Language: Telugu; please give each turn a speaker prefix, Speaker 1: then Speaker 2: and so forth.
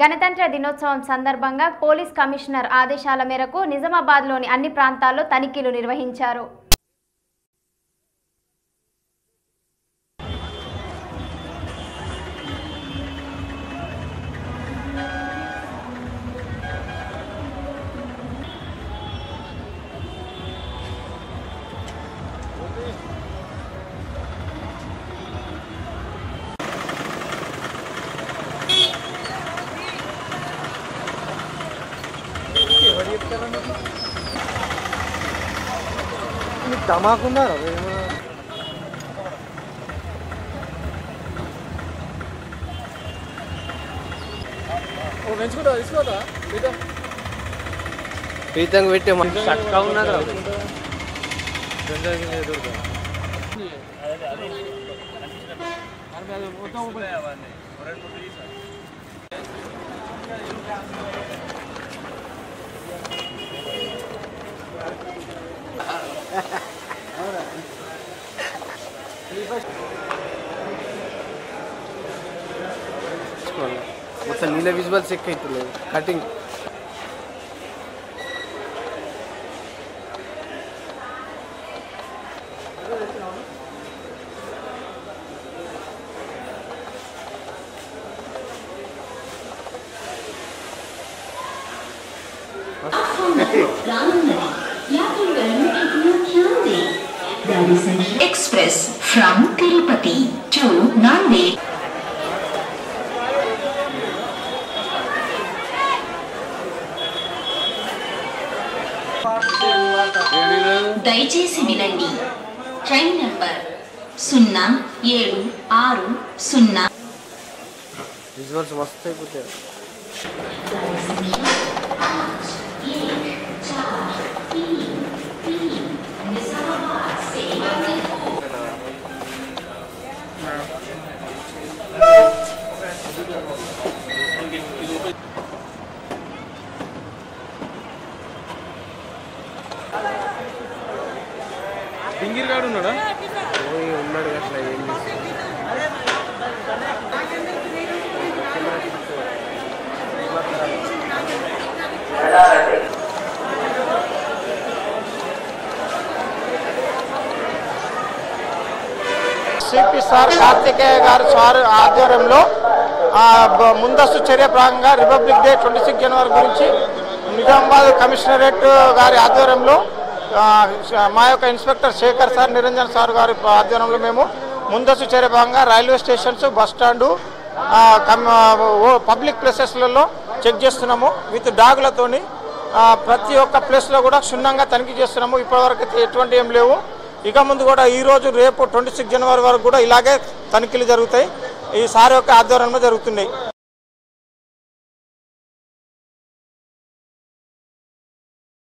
Speaker 1: గణతంత్ర దినోత్సవం సందర్భంగా పోలీస్ కమిషనర్ ఆదేశాల మేరకు నిజామాబాద్లోని అన్ని ప్రాంతాల్లో తనిఖీలు నిర్వహించారు.
Speaker 2: మీకు ధమాకుందారా
Speaker 3: పెంచుకుంటా తీసుకోదా
Speaker 2: పీతంగా పెట్టి మనకి చక్కగా ఉన్నదా మొత్తం నీళ్ళ విజువల్స్ ఎక్కువ అవుతున్నాయి cutting
Speaker 4: Express from Tirupati to Nanded. దయచేసి వినండి. ట్రైన్ నంబర్ సున్నా ఏడు ఆరు సున్నా.
Speaker 2: విజువల్స్ మస్తు అయిపోతాయి.
Speaker 3: డింగిర్ గాడు ఉన్నాడా
Speaker 2: ఉన్నాడు అట్లా ఏం?
Speaker 5: సిపి సార్ కార్తికేయ గారు సార్ ఆధ్వర్యంలో ముందస్తు చర్య భాగంగా Republic Day twenty six January గురించి నిజామాబాద్ కమిషనరేట్ గారి ఆధ్వర్యంలో మా యొక్క inspector Shekhar sir Niranjan sir గారి ఆధ్వర్యంలో మేము ముందస్తు చర్య భాగంగా రైల్వే స్టేషన్స్ బస్ కమ్- ఓ పబ్లిక్ ప్లేసెస్లలో చెక్ చేస్తున్నాము. విత్ డాగులతోని ప్రతి ఒక్క ప్లేస్లో కూడా క్షుణ్ణంగా తనిఖీ చేస్తున్నాము. ఇప్పటివరకు ఎటువంటి ఏం లేవు. ఇక ముందు కూడా ఈ రోజు రేపు ట్వంటీ సిక్స్ జనవరి వరకు కూడా ఇలాగే తనిఖీలు జరుగుతాయి. ఈ సార్ యొక్క ఆధ్వర్యంలో జరుగుతున్నాయి.